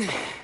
Windblade!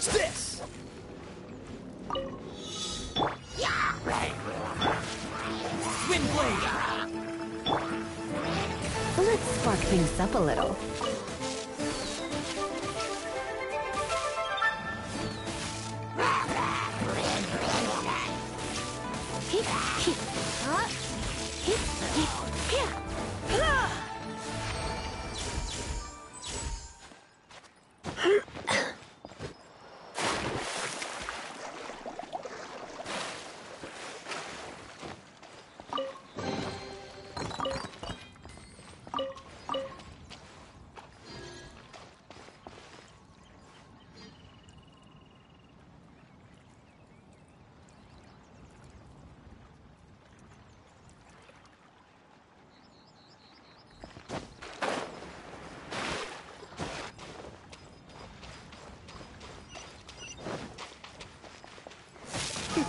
Dodge this! Windblade! Let's spark things up a little.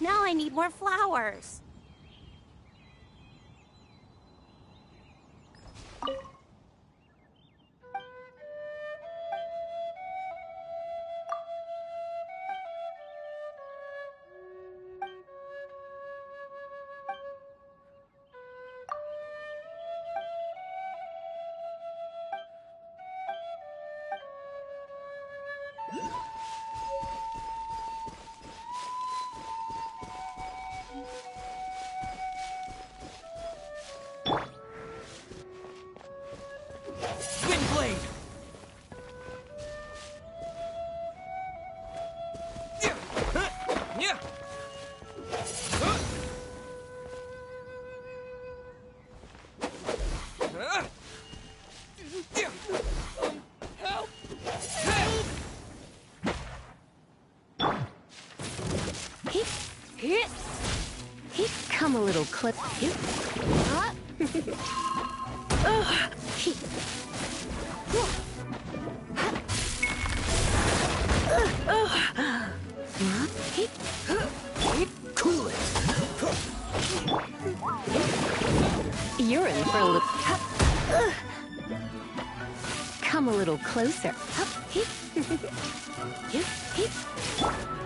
Now I need more flowers. Little clip. Huh? Hit. Cool it. You're in for a little. Come a little closer.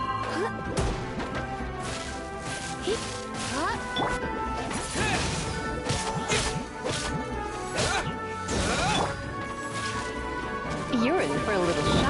In for a little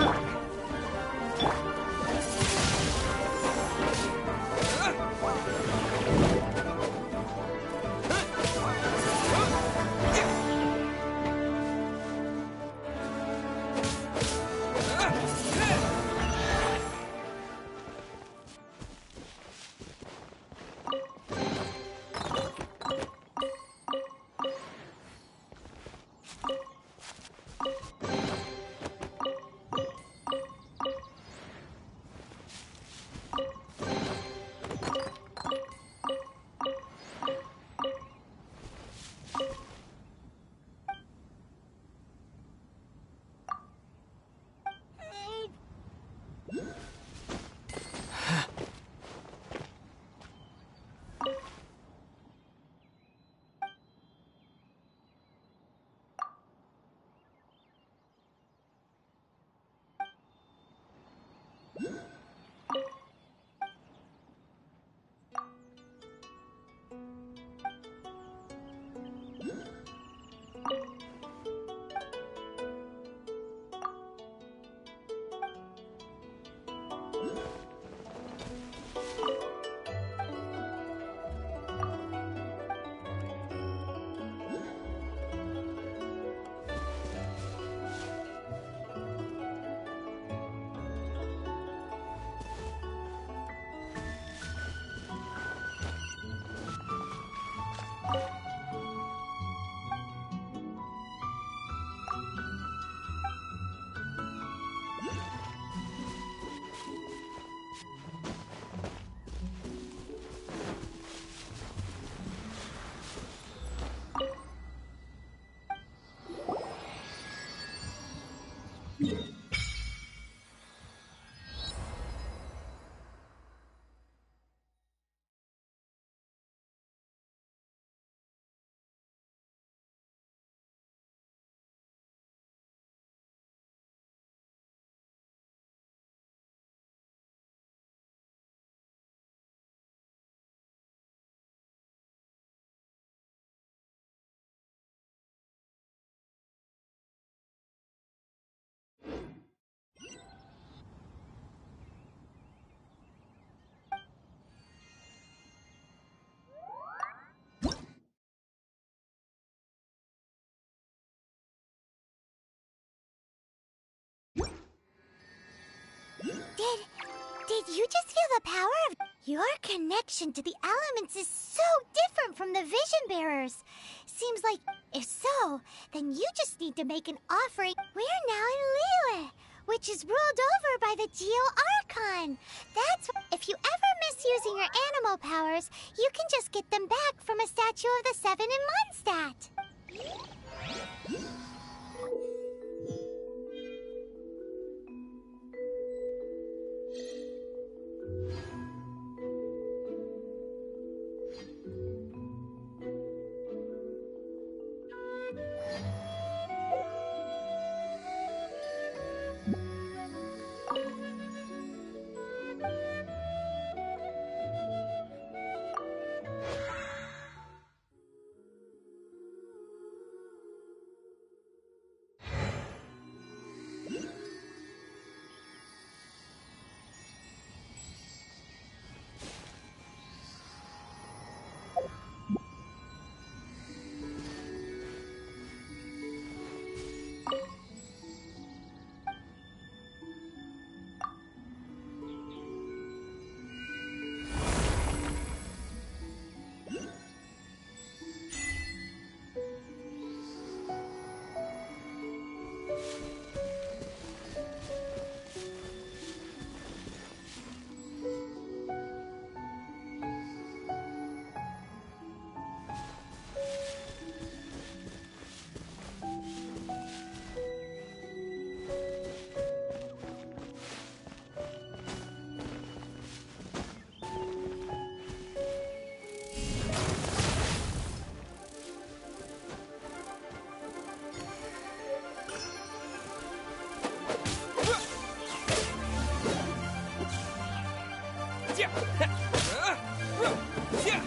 Did did you just feel the power of your connection to the elements is so different from the vision bearers. Seems like if so, then you just need to make an offering. We're now in Liyue, which is ruled over by the Geo Archon. That's if you ever miss using your Anemo powers, you can just get them back from a statue of the Seven in Mondstadt. 剑，剑，剑。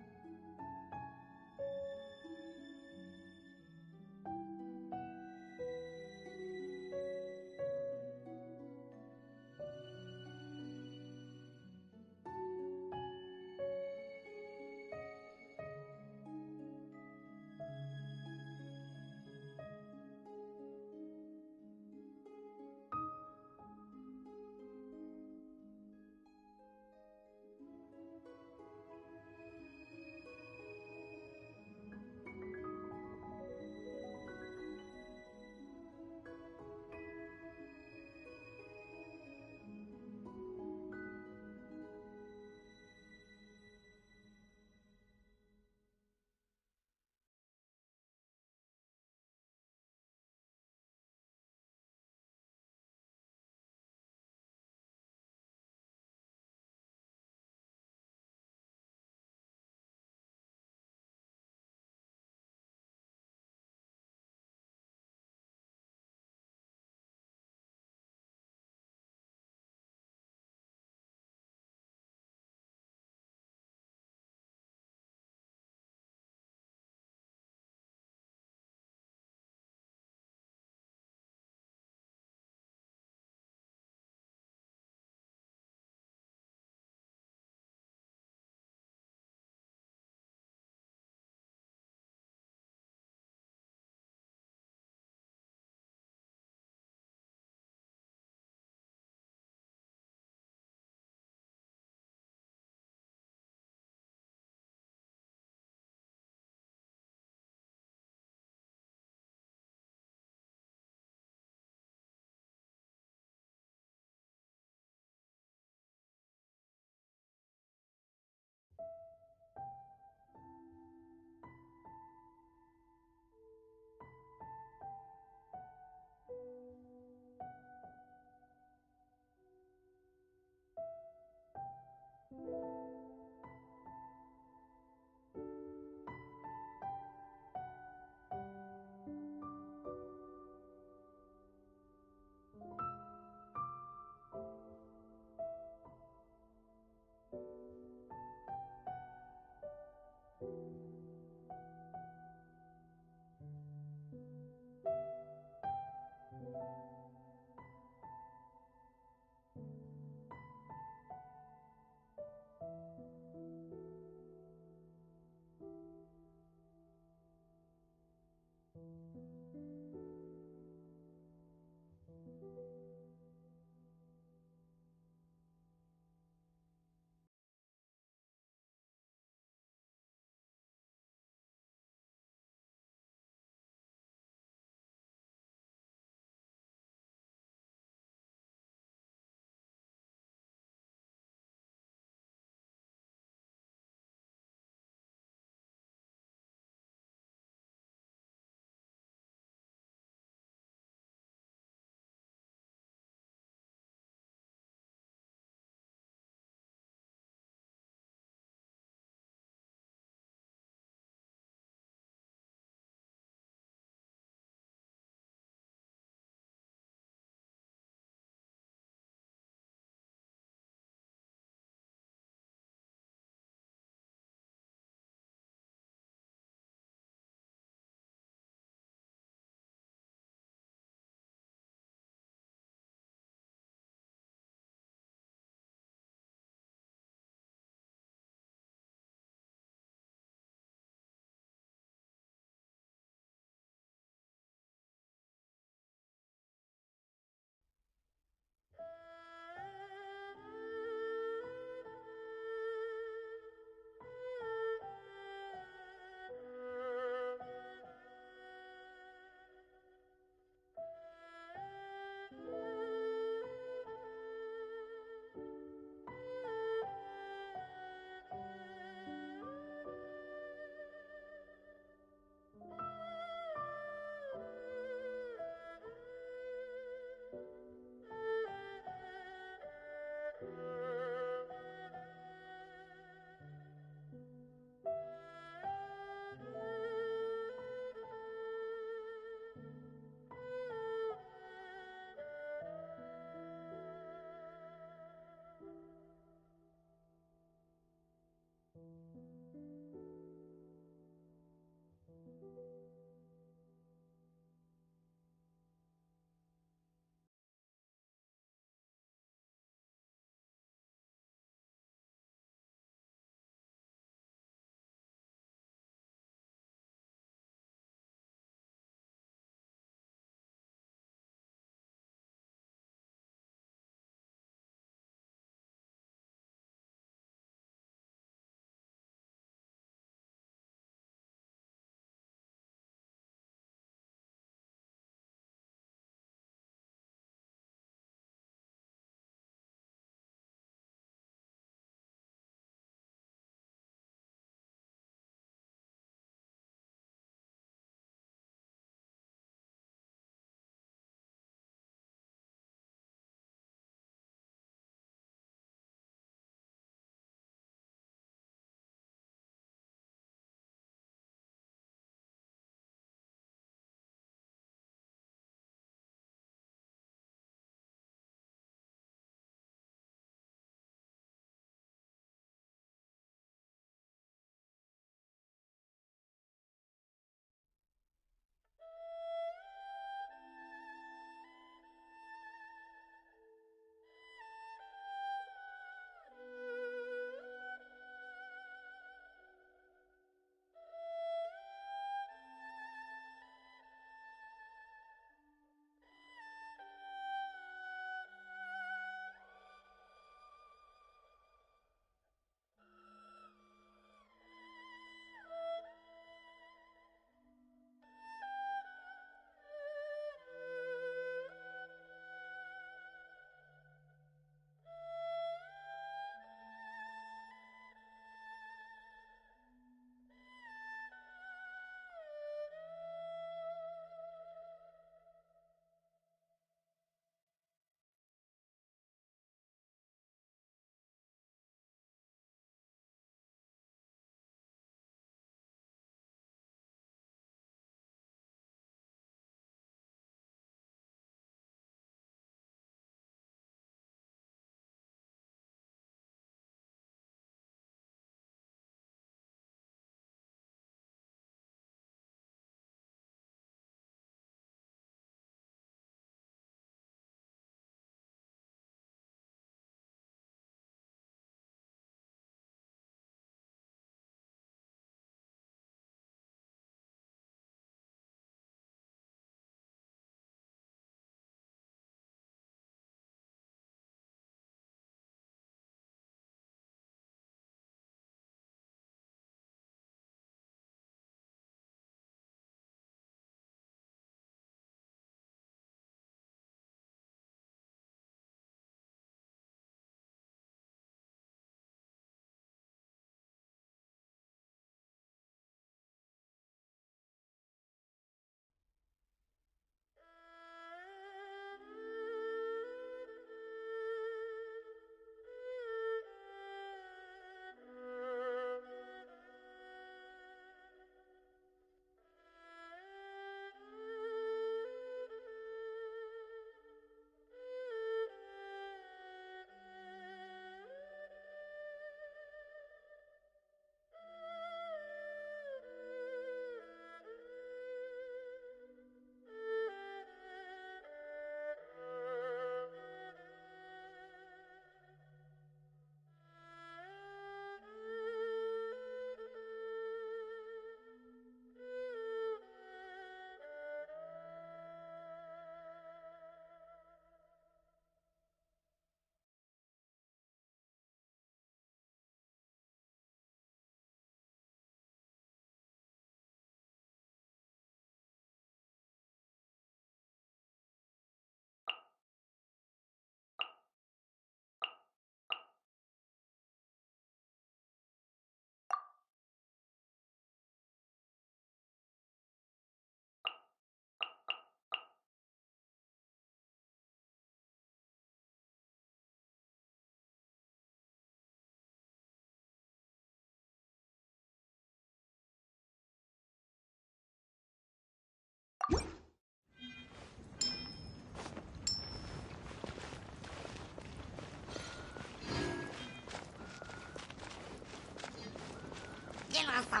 大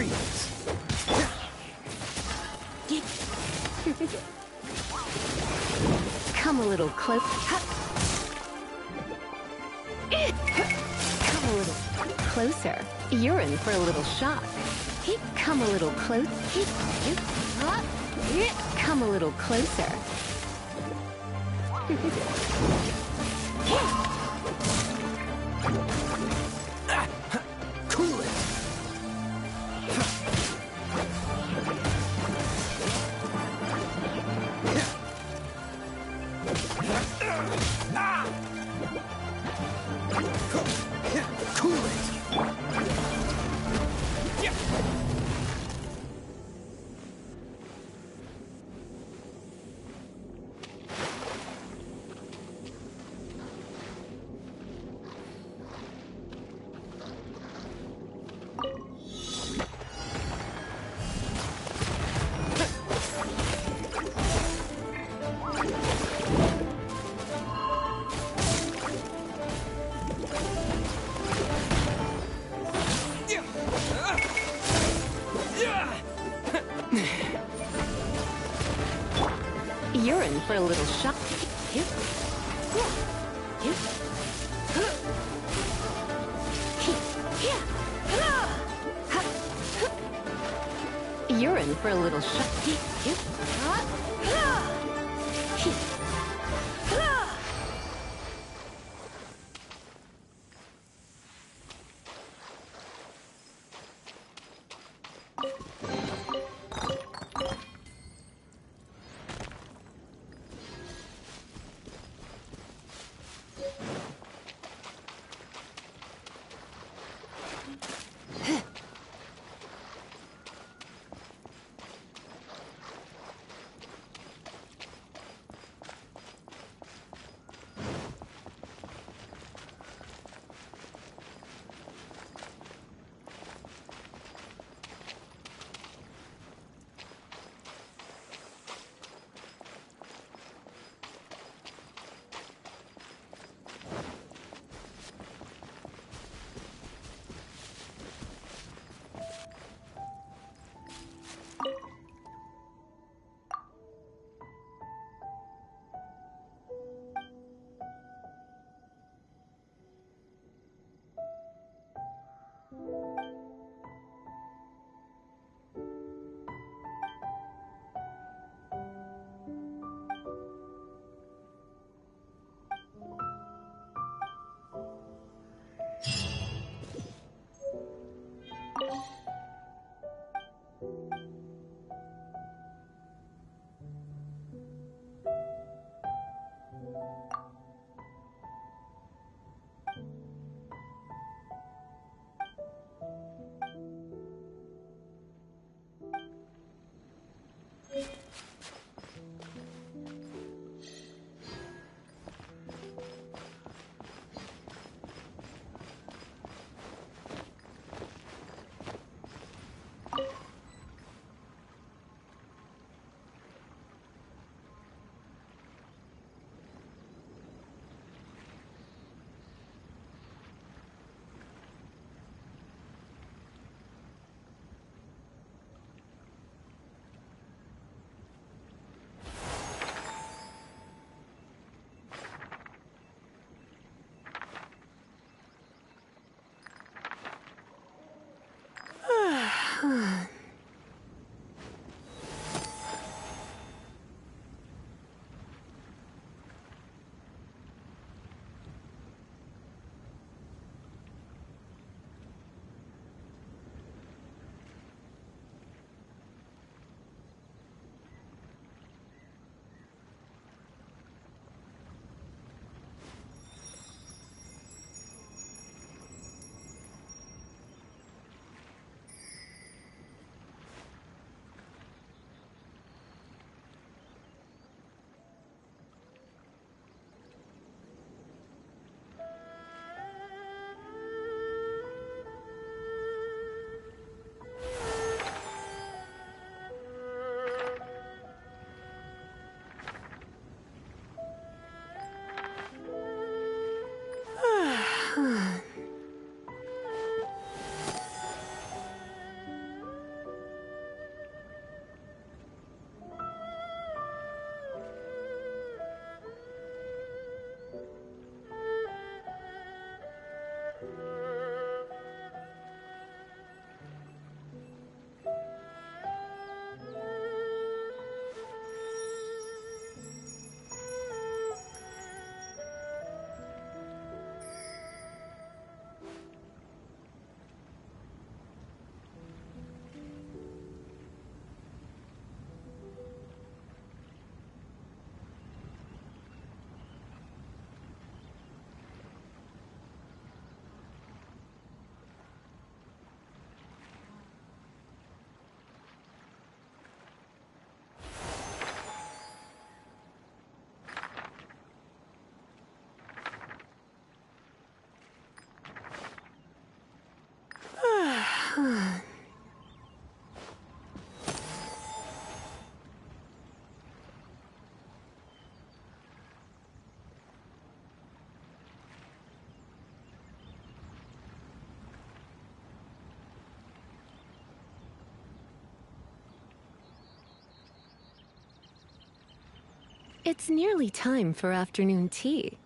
Freeze! Come a little close. Come a little closer. You're in for a little shock. Come a little close. Come a little closer. For a little shock. You're in for a little shock. Huh. It's nearly time for afternoon tea.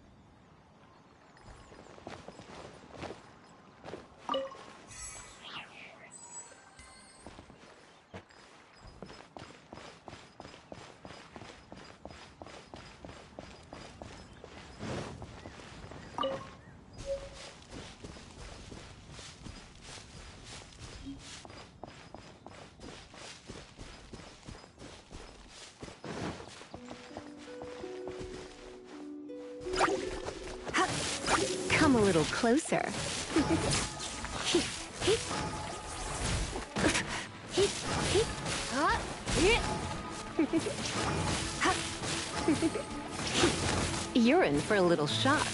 Come a little closer. You're in for a little shock.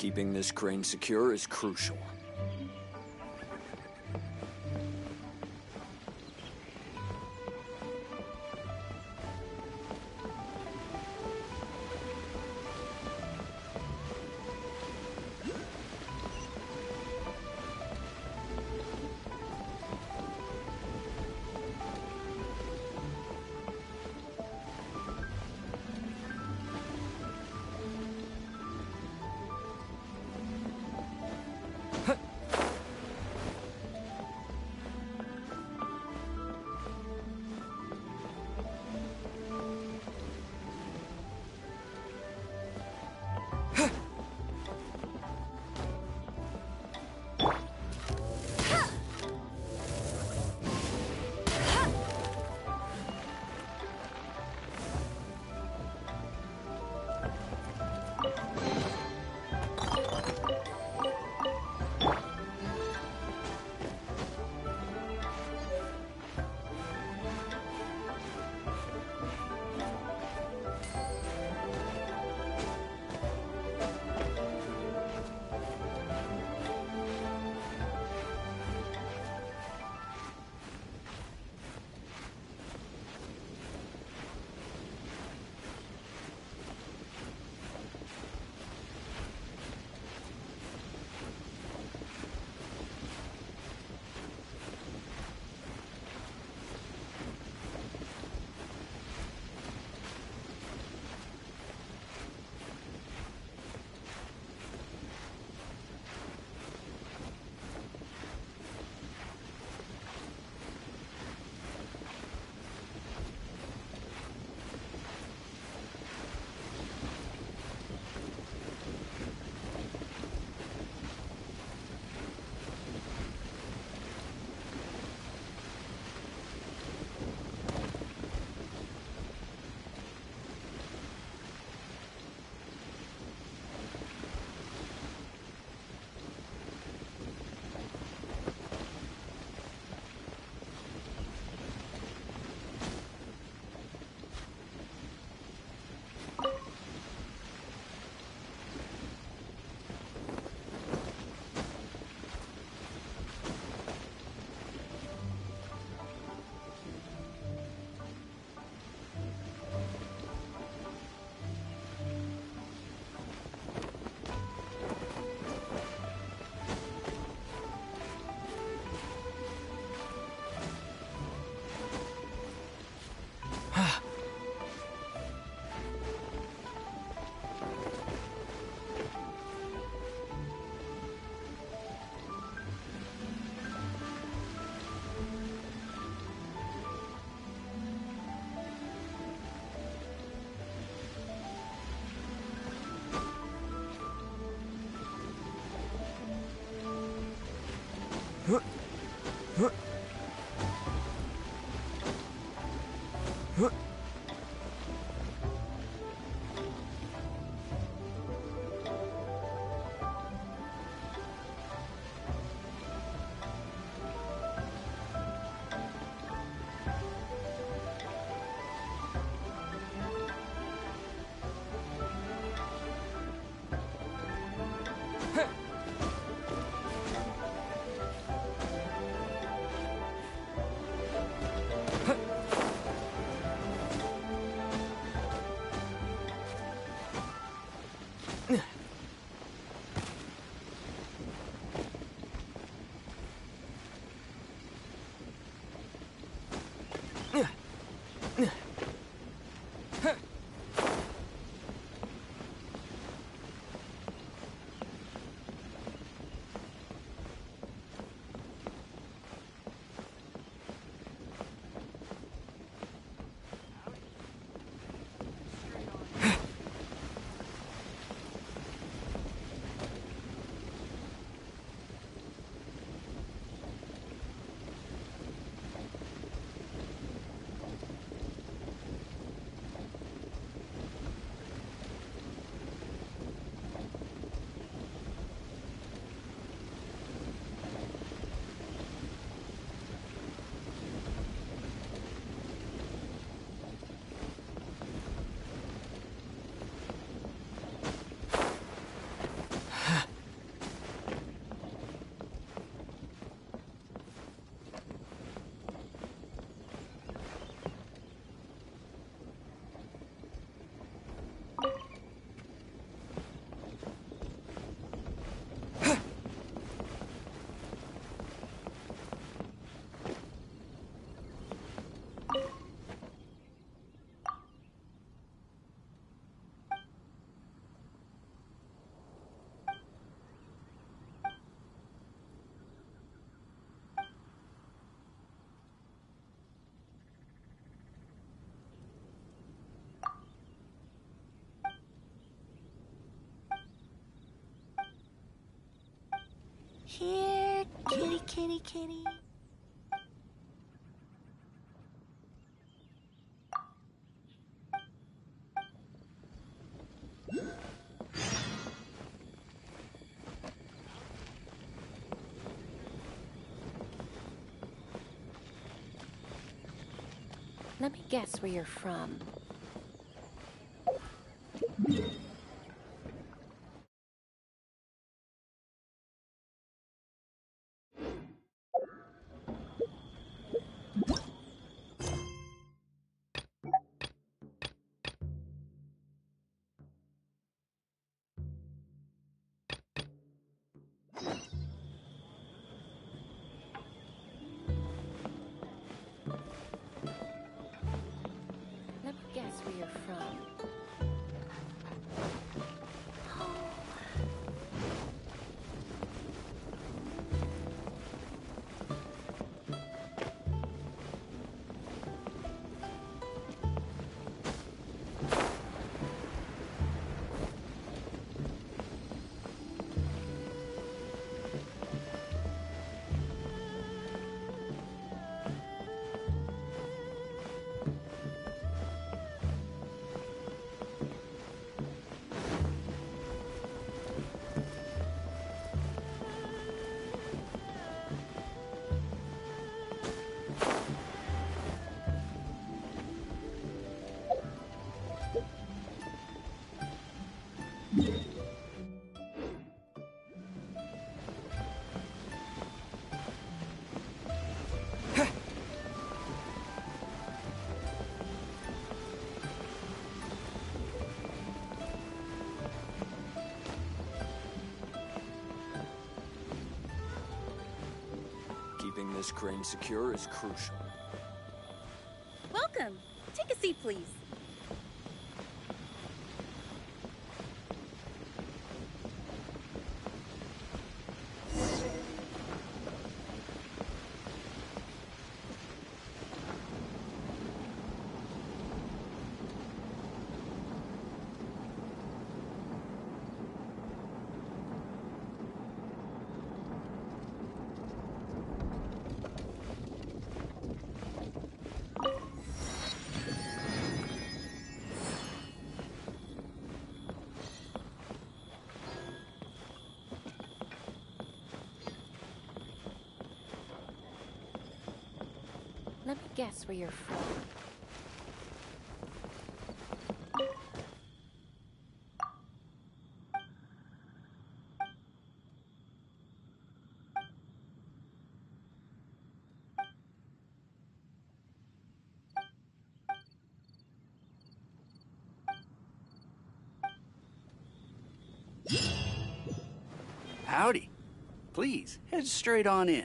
Keeping this crane secure is crucial. Here, kitty, kitty, kitty. Let me guess where you're from. Keeping this crane secure is crucial. Welcome. Take a seat, please. Let me guess where you're from. Howdy. Please, head straight on in.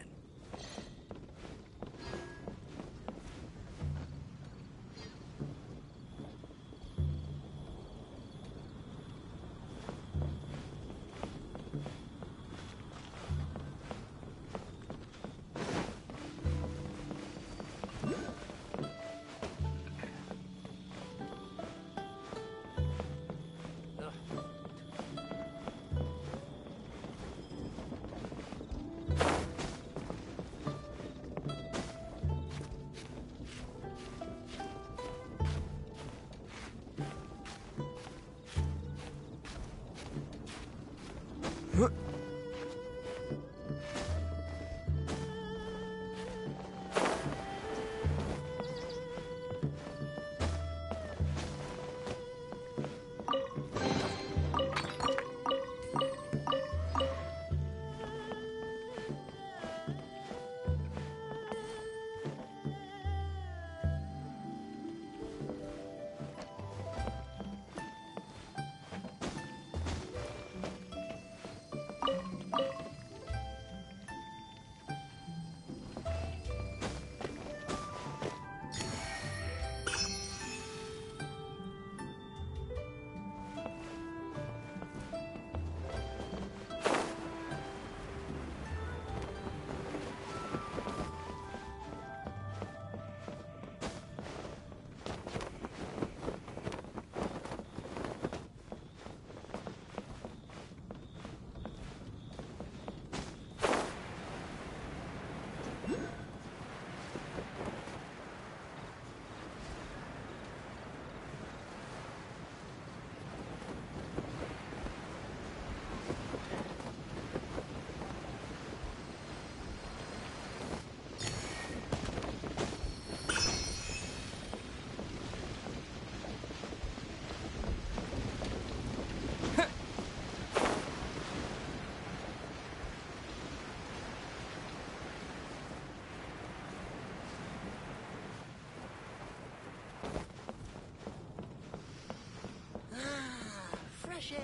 Fresh air.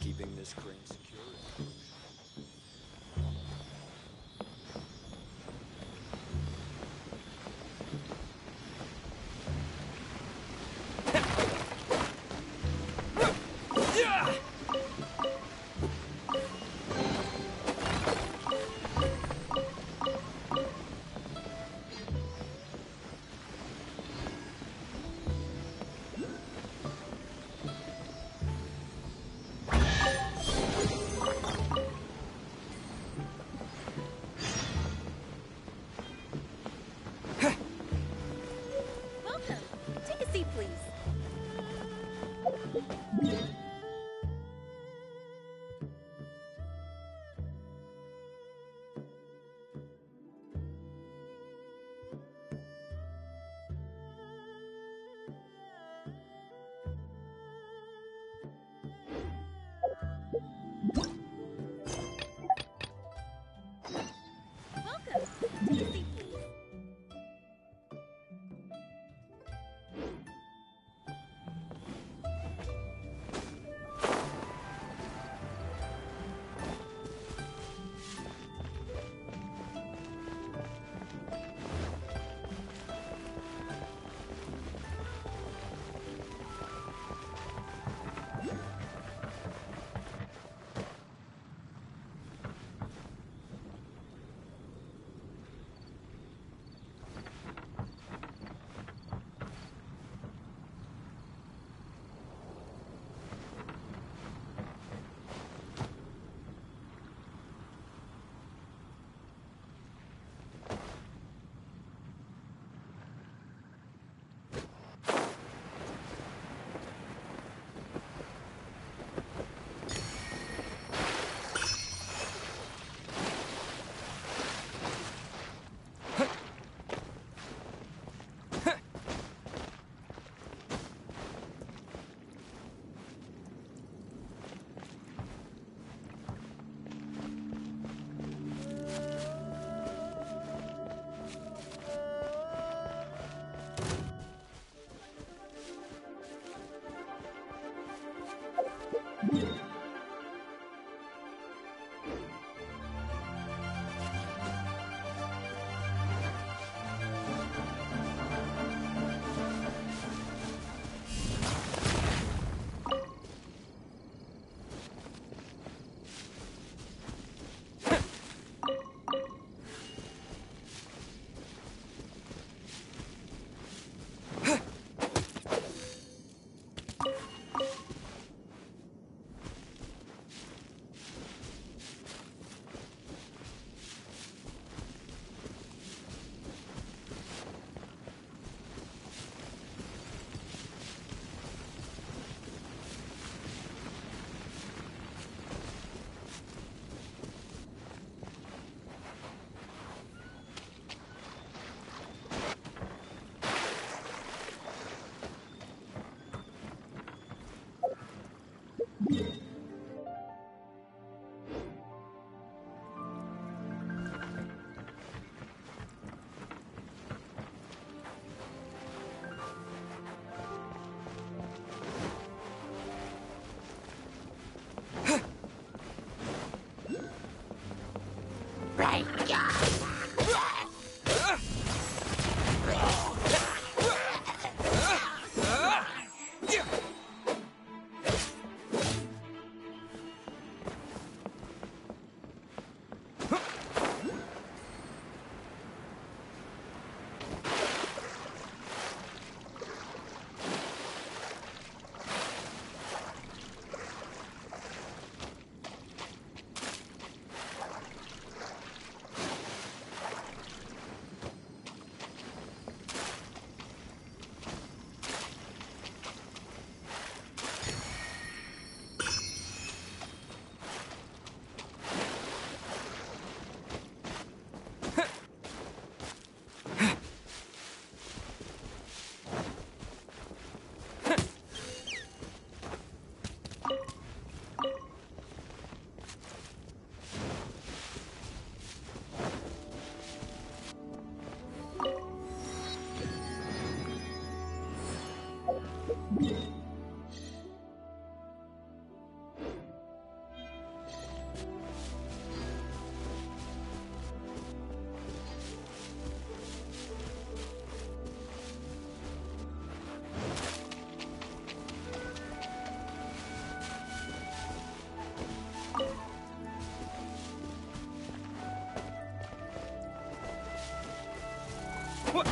Keeping this crane secure Huh?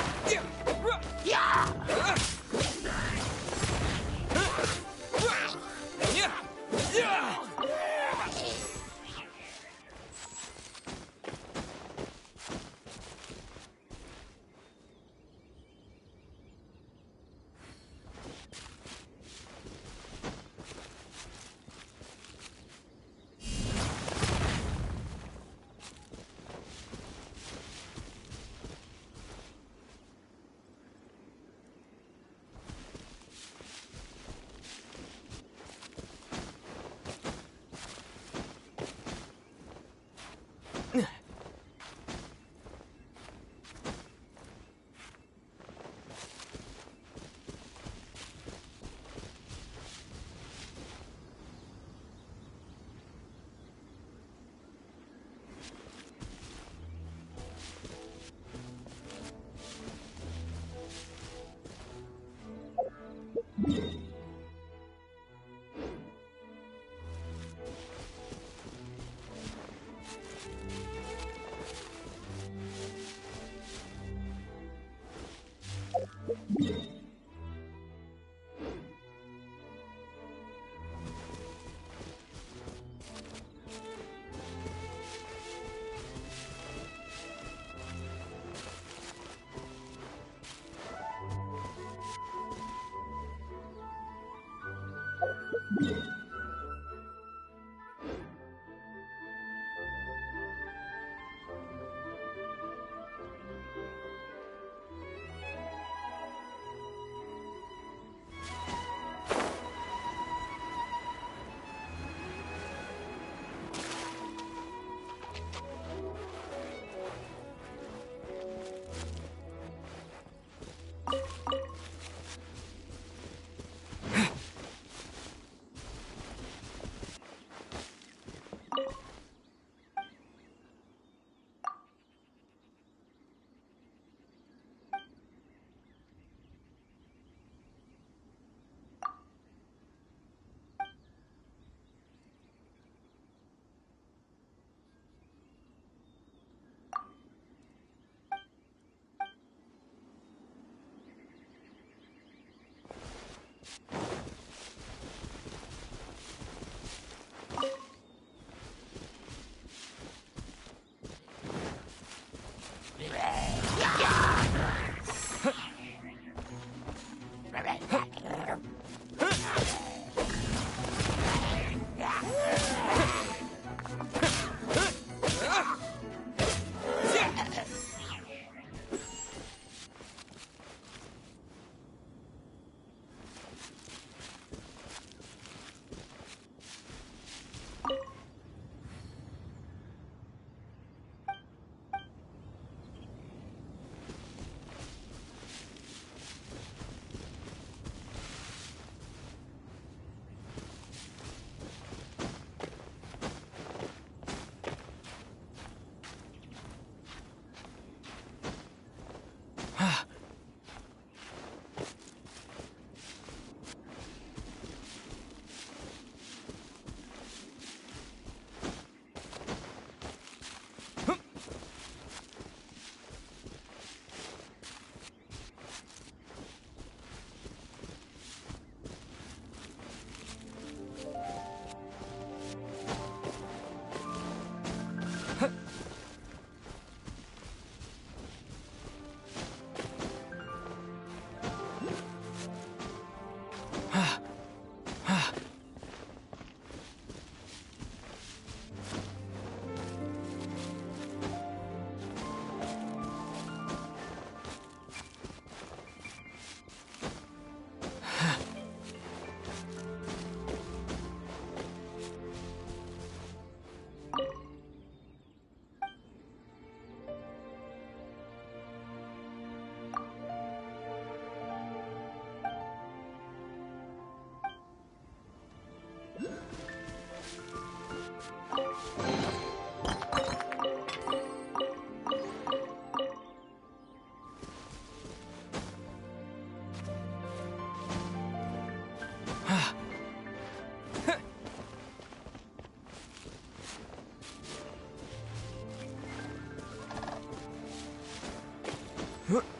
Freeze!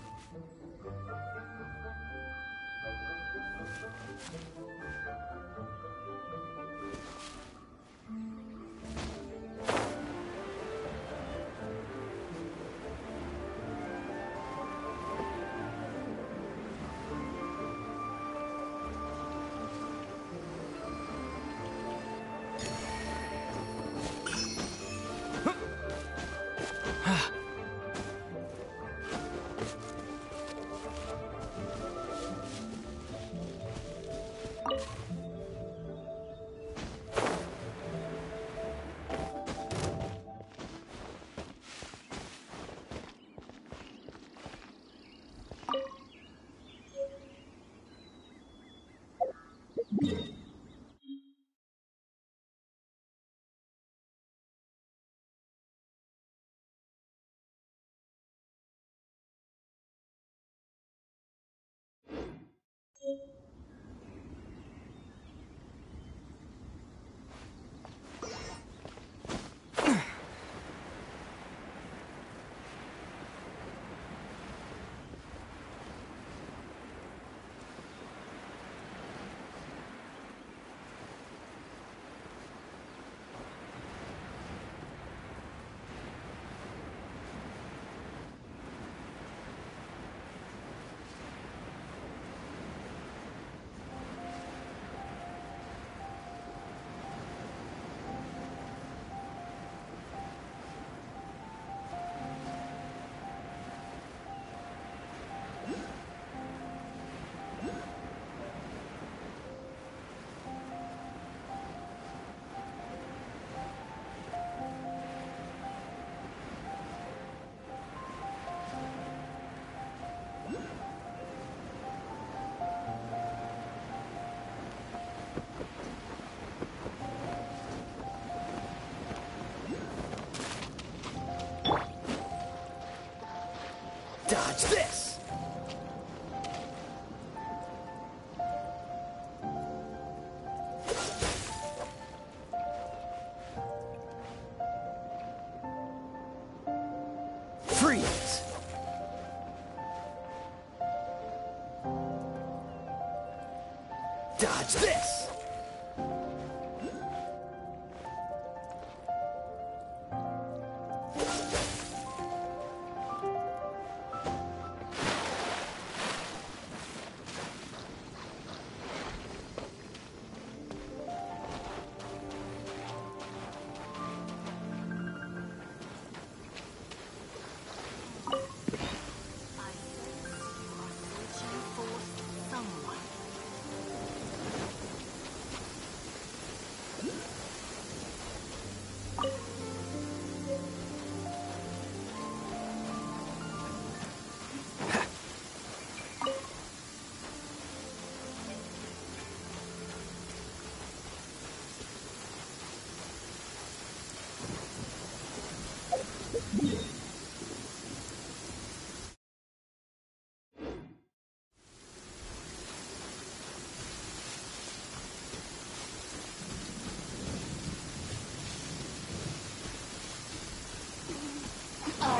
Dodge this!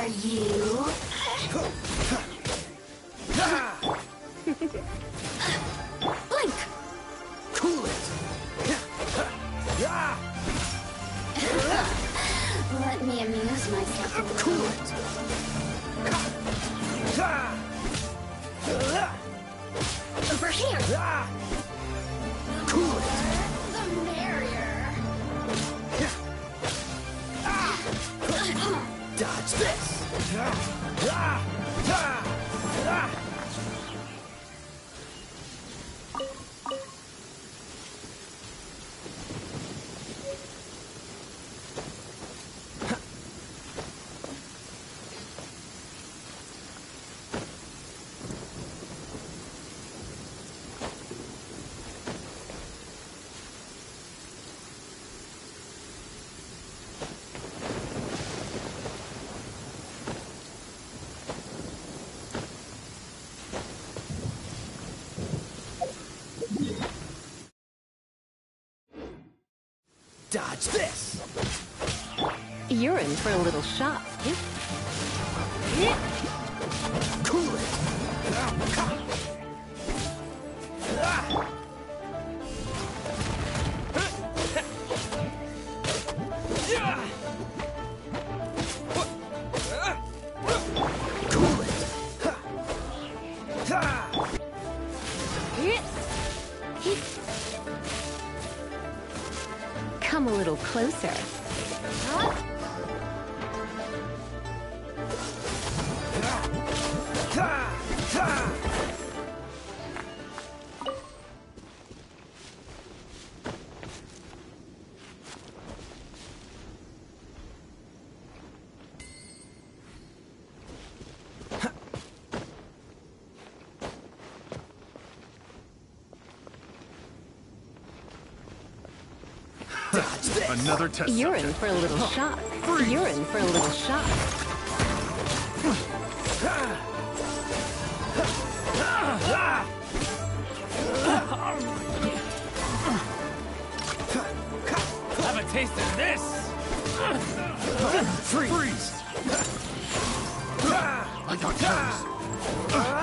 tarde. Dodge this! You're in for a little shock. Cool it! Another test You're subject. in for a little shock. You're in for a little shock. Have a taste of this! Freeze! Freeze! I got yours.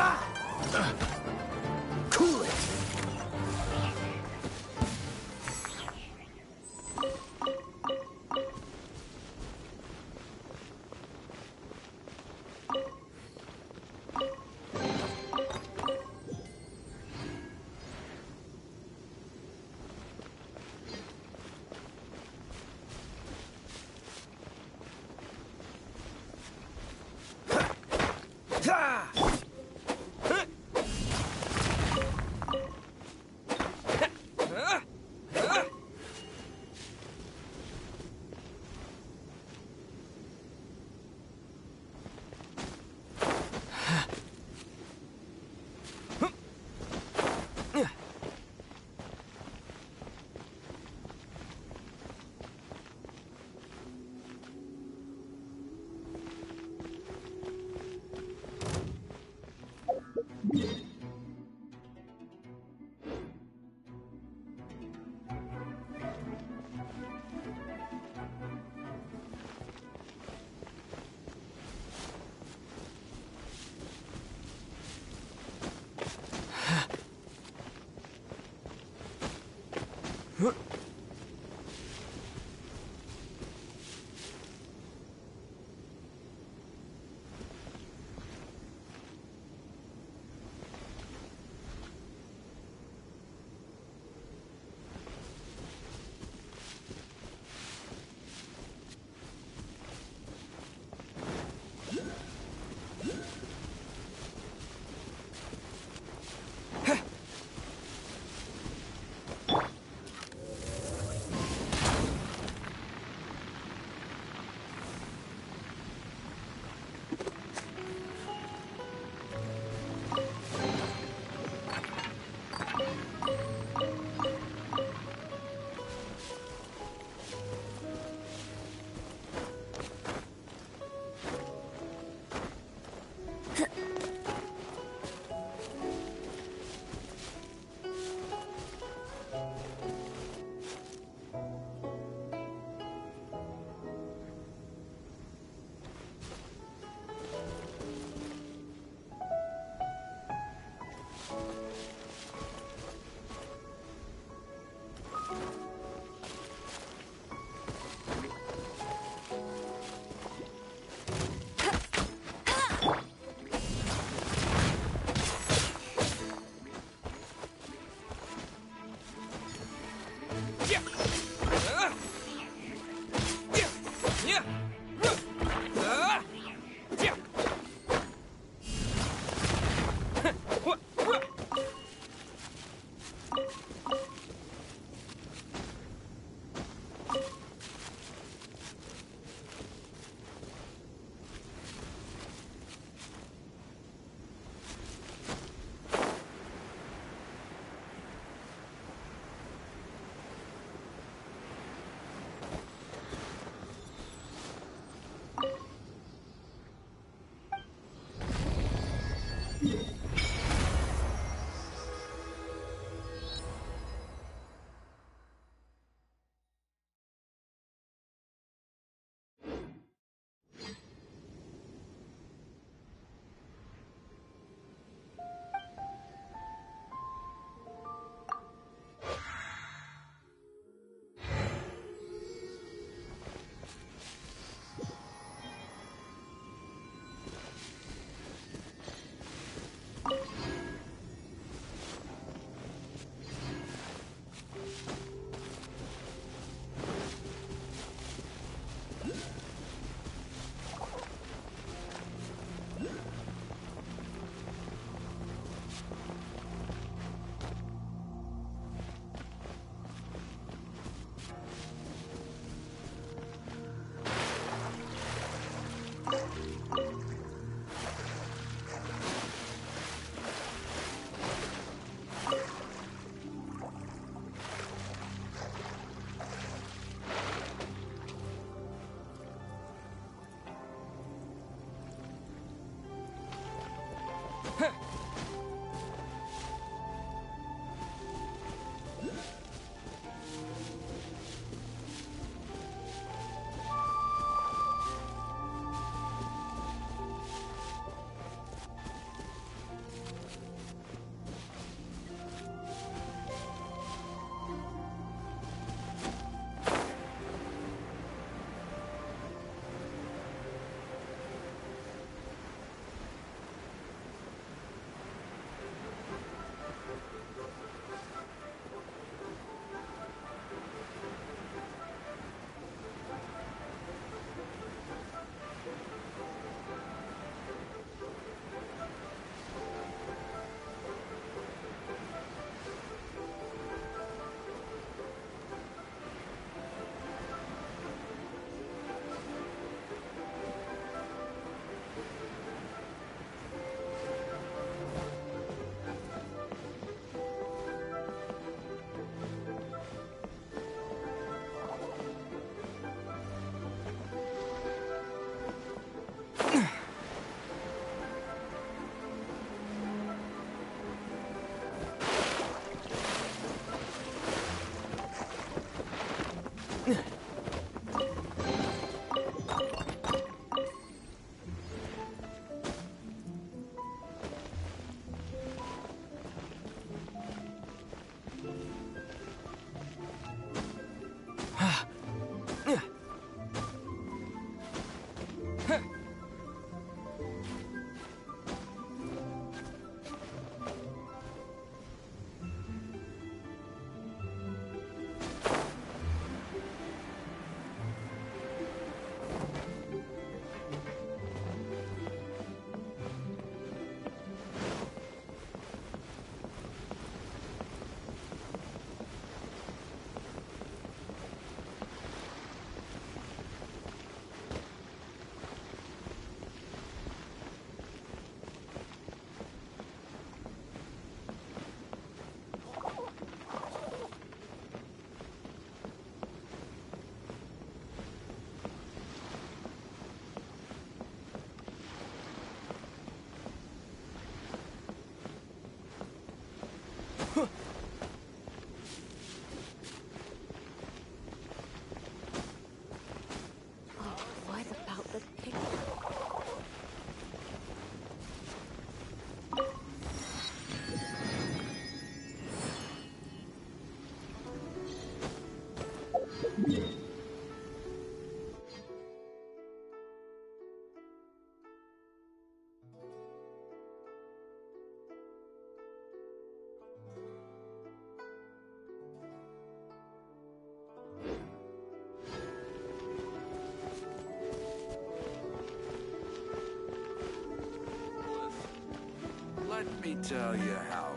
Let me tell you how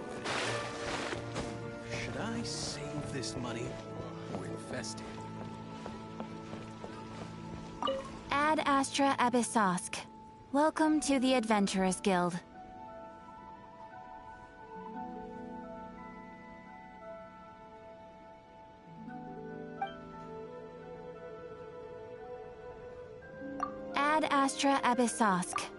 Should I save this money or invest it? Ad Astra Abyssosque. Welcome to the Adventurers Guild. Ad Astra Abyssosque.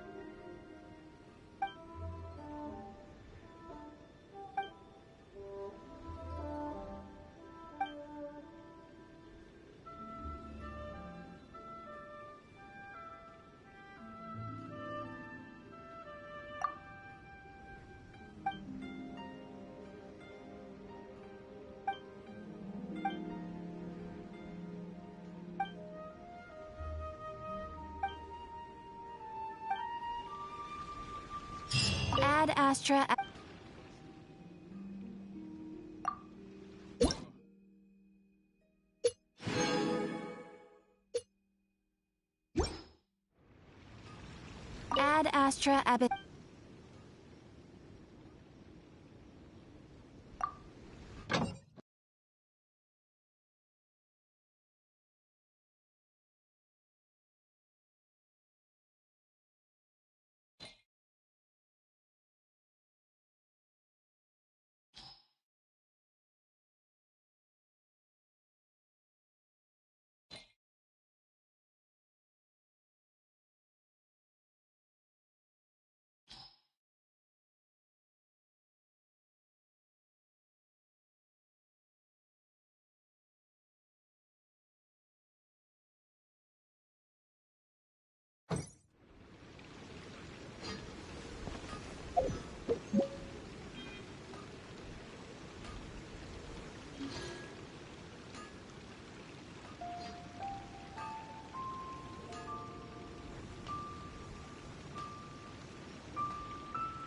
Ad Astra. Ad Astra Abyss.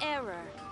error.